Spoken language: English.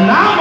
And now